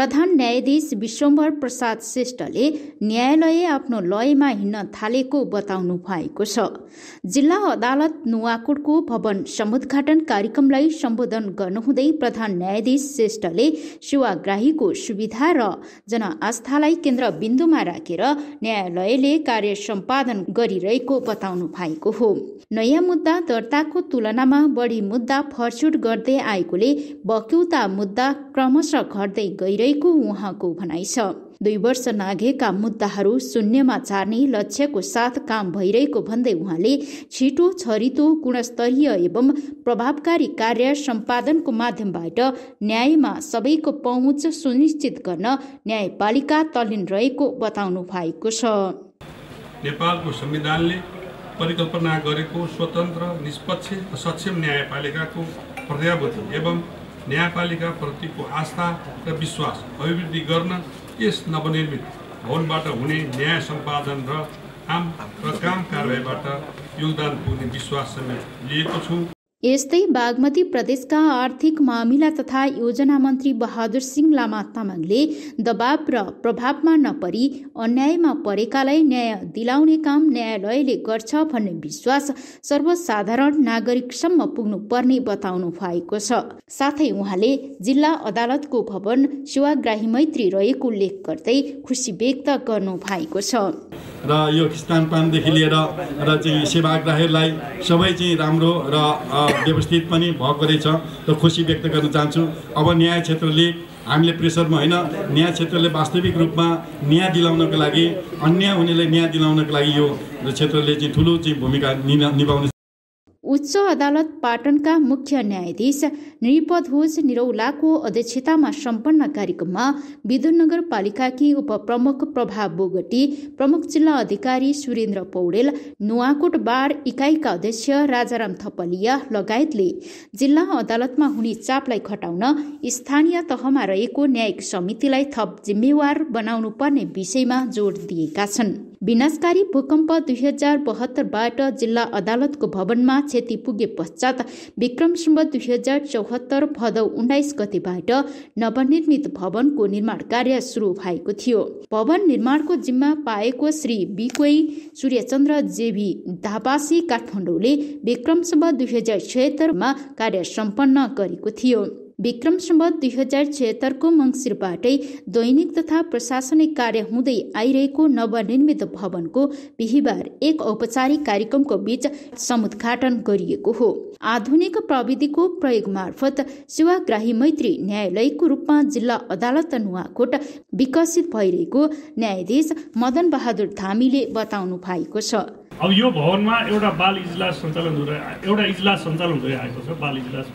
प्रधान न्यायाधीश विश्वम्भर प्रसाद श्रेष्ठले न्यायालय आफ्नो लयमा हिँड्न थालेको बताउनु भएको छ। जिल्ला अदालत नुवाकोटको भवन समुद्घाटन कार्यक्रमलाई सम्बोधन गर्नुहुँदै प्रधान न्यायाधीश श्रेष्ठले सेवाग्राहीको सुविधा र जनआस्थालाई केन्द्रबिन्दुमा राखेर न्यायालयले कार्य सम्पादन गरिरहेको बताउनु भएको हो। नयाँ मुद्दा दर्ताको तुलनामा बढी मुद्दा फर्चुट गर्दै आएकोले बक्यौता मुद्दा क्रमशः घट्दै गइरहेको उहाँको भनाइ छ। दुई वर्ष नाघेका मुद्दाहरू शून्यमा चार्ने लक्ष्यको साथ काम भइरहेको भन्दै उहाँले छिटो छरितो गुणस्तरीय एवं प्रभावकारी कार्य सम्पादनको माध्यमबाट न्यायमा सबैको पहुँच सुनिश्चित गर्न न्यायपालिका तल्लीन रहेको बताउनु भएको छ। नेपालको संविधानले परिकल्पना गरेको स्वतन्त्र निष्पक्ष सक्षम न्यायपालिकाको प्रत्याभूति एवं न्यायपालिकाप्रतिको आस्था र विश्वास अभिवृद्धि गर्न यस नवनिर्मित भवनबाट हुने न्याय सम्पादन र काम र काम कारवाहीबाट योगदान पुग्ने विश्वास समेत लिएको छु। यस्तै बागमती प्रदेशका आर्थिक मामिला तथा योजना मन्त्री बहादुर सिंह लामा तामाङले दबाव र प्रभावमा नपरी अन्यायमा परेकालाई न्याय दिलाउने काम न्यायालयले गर्छ भन्ने विश्वास सर्वसाधारण नागरिकसम्म पुग्नुपर्ने बताउनु भएको छ। साथै उहाँले जिल्ला अदालतको भवन सेवाग्राही मैत्री रहेको उल्लेख गर्दै खुसी व्यक्त गर्नु भएको छ। र यो स्थानपानदेखि लिएर र चाहिँ सेवाग्राहीहरूलाई सबै चाहिँ राम्रो र व्यवस्थित पनि भएको रहेछ र खुसी व्यक्त गर्न चाहन्छु। अब न्याय क्षेत्रले हामीले प्रेसरमा होइन न्याय क्षेत्रले वास्तविक रूपमा न्याय दिलाउनको लागि अन्याय हुनेलाई न्याय दिलाउनको लागि यो क्षेत्रले चाहिँ ठुलो चाहिँ भूमिका निभाउने उच्च अदालत पाटनका मुख्य न्यायाधीश नृपध्वज निरौलाको अध्यक्षतामा सम्पन्न कार्यक्रममा विद्युत नगरपालिकाकी उपप्रमुख प्रभा बोगटी प्रमुख जिल्ला अधिकारी सुरेन्द्र पौडेल नुवाकोट बार इकाइका अध्यक्ष राजाराम थपलिया लगायतले जिल्ला अदालतमा हुने चापलाई घटाउन स्थानीय तहमा रहेको न्यायिक समितिलाई थप जिम्मेवार बनाउनु पर्ने विषयमा जोड दिएका छन्। विनाशकारी भूकम्प दुई हजार बहत्तरबाट जिल्ला अदालतको भवनमा क्षति पुगे पश्चात विक्रमसम्म दुई हजार चौहत्तर भदौ उन्नाइस गतेबाट नवनिर्मित भवनको निर्माण कार्य सुरु भएको थियो। भवन निर्माणको जिम्मा पाएको श्री बिकोई सूर्यचन्द्र जेभी धापासी काठमाडौँले विक्रमसम्म दुई हजार छयत्तरमा कार्य सम्पन्न गरेको थियो। विक्रम सम्बत दुई हजार छिहत्तरको मङ्सिरबाटै दैनिक तथा प्रशासनिक कार्य हुँदै आइरहेको नवनिर्मित भवनको बिहिबार एक औपचारिक कार्यक्रमको बीच समुद्घाटन गरिएको हो। आधुनिक प्रविधिको प्रयोग मार्फत सेवाग्राही मैत्री न्यायालयको रूपमा जिल्ला अदालत नुवाकोट विकसित भइरहेको न्यायाधीश मदन बहादुर धामीले बताउनु भएको छ। अब यो भवनमा एउटा बाल इजलास सञ्चालन एउटा इजलास सञ्चालन आएको छ बाल इजलास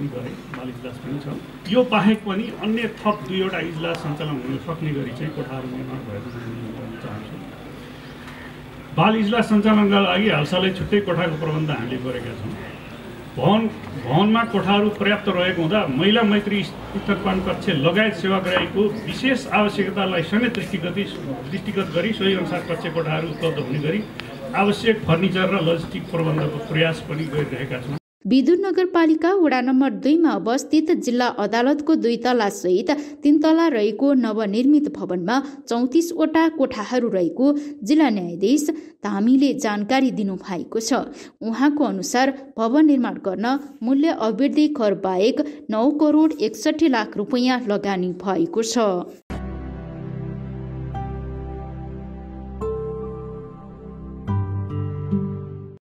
पनि गरेँ बाल इजलास पनि छ यो बाहेक पनि अन्य थप दुईवटा इजलास सञ्चालन हुन सक्ने गरी चाहिँ कोठाहरू निर्माण भएको चाहन्छु। बाल इजलास सञ्चालनका लागि हालसालै छुट्टै कोठाको प्रबन्ध हामीले गरेका छौँ। भवन भवनमा कोठाहरू पर्याप्त रहेको हुँदा महिला मैत्री स्तरपान कक्ष लगायत सेवाग्राहीको विशेष आवश्यकतालाई समेत दृष्टिगत दृष्टिगत गरी सोही अनुसार कक्ष कोठाहरू उपलब्ध हुने गरी आवश्यक फर्निचर र लजिस्टिक प्रबन्धको प्रयास पनि गरिरहेका छौँ। विदुर नगरपालिका वडा नम्बर दुईमा अवस्थित जिल्ला अदालतको दुई तला सहित तीन तला रहेको नवनिर्मित भवनमा चौतिसवटा कोठाहरू रहेको जिल्ला न्यायाधीश धामीले जानकारी दिनुभएको छ। उहाँको अनुसार भवन निर्माण गर्न मूल्य अवृद्धि कर बाहेक नौ करोड एकसठी लाख रुपियाँ लगानी भएको छ।